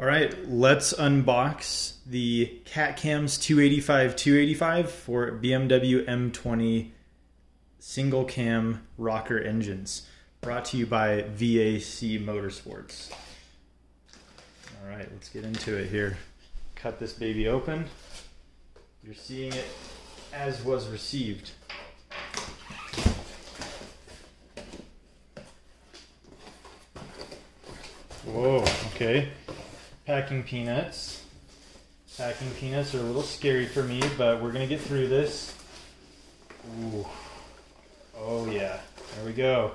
All right, let's unbox the CatCams 285 285 for BMW M20 single cam rocker engines. Brought to you by VAC Motorsports. All right, let's get into it here. Cut this baby open. You're seeing it as was received. Whoa, okay. Packing peanuts. Packing peanuts are a little scary for me, but we're gonna get through this. Ooh. Oh yeah, there we go.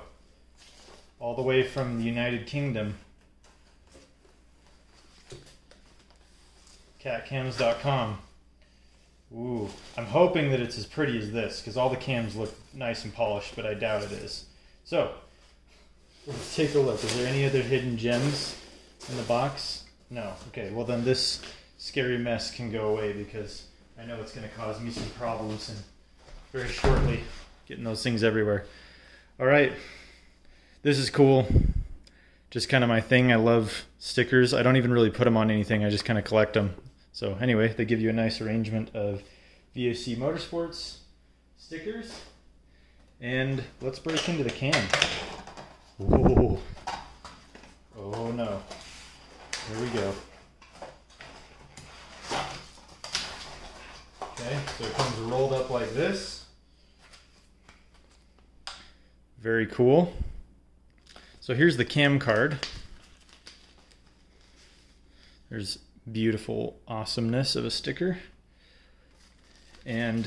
All the way from the United Kingdom. Catcams.com. Ooh, I'm hoping that it's as pretty as this because all the cams look nice and polished, but I doubt it is. So, let's take a look. Is there any other hidden gems in the box? No. Okay, well then this scary mess can go away because I know it's going to cause me some problems and very shortly getting those things everywhere. All right, this is cool. Just kind of my thing. I love stickers. I don't even really put them on anything. I just kind of collect them. So anyway, they give you a nice arrangement of VAC Motorsports stickers. And let's break into the can. Whoa. Oh no. Here we go. Okay, so it comes rolled up like this. Very cool. So here's the cam card. There's beautiful awesomeness of a sticker. And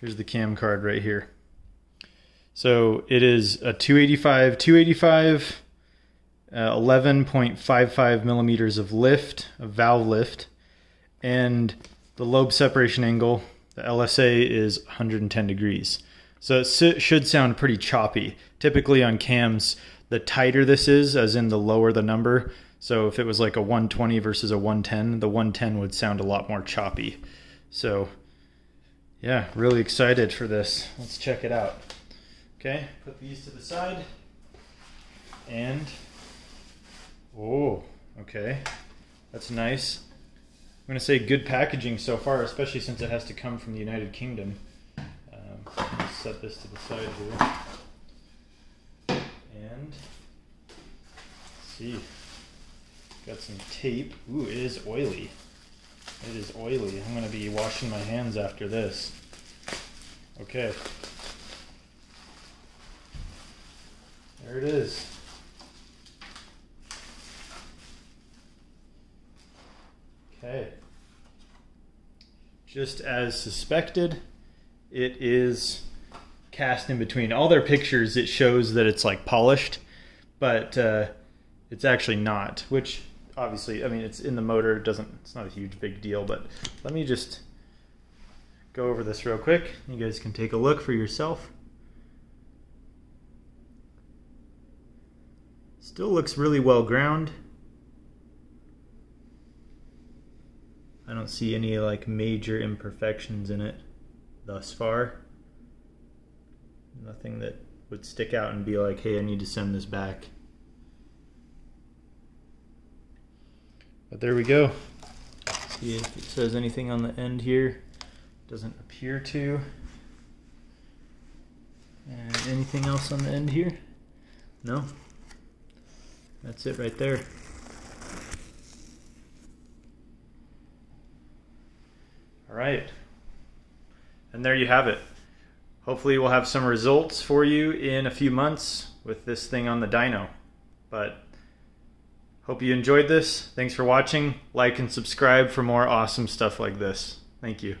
here's the cam card right here. So it is a 285, 285, uh, 11.55 millimeters of lift, a valve lift, and the lobe separation angle, the LSA is 110 degrees. So it should sound pretty choppy. Typically on cams, the tighter this is, as in the lower the number, so if it was like a 120 versus a 110, the 110 would sound a lot more choppy. So yeah, really excited for this. Let's check it out. Okay, put these to the side. And, oh, okay. That's nice. I'm going to say good packaging so far, especially since it has to come from the United Kingdom. Um, set this to the side here. And, see. Got some tape. Ooh, it is oily. It is oily. I'm going to be washing my hands after this. Okay. There it is. Okay. Just as suspected, it is cast in between. All their pictures, it shows that it's like polished, but uh, it's actually not, which obviously, I mean, it's in the motor. It doesn't. It's not a huge big deal. But let me just go over this real quick. You guys can take a look for yourself. Still looks really well ground. I don't see any like major imperfections in it thus far. Nothing that would stick out and be like, hey, I need to send this back. But there we go. See if it says anything on the end here. Doesn't appear to. And anything else on the end here? No. That's it right there. All right. And there you have it. Hopefully we'll have some results for you in a few months with this thing on the dyno. But Hope you enjoyed this. Thanks for watching. Like and subscribe for more awesome stuff like this. Thank you.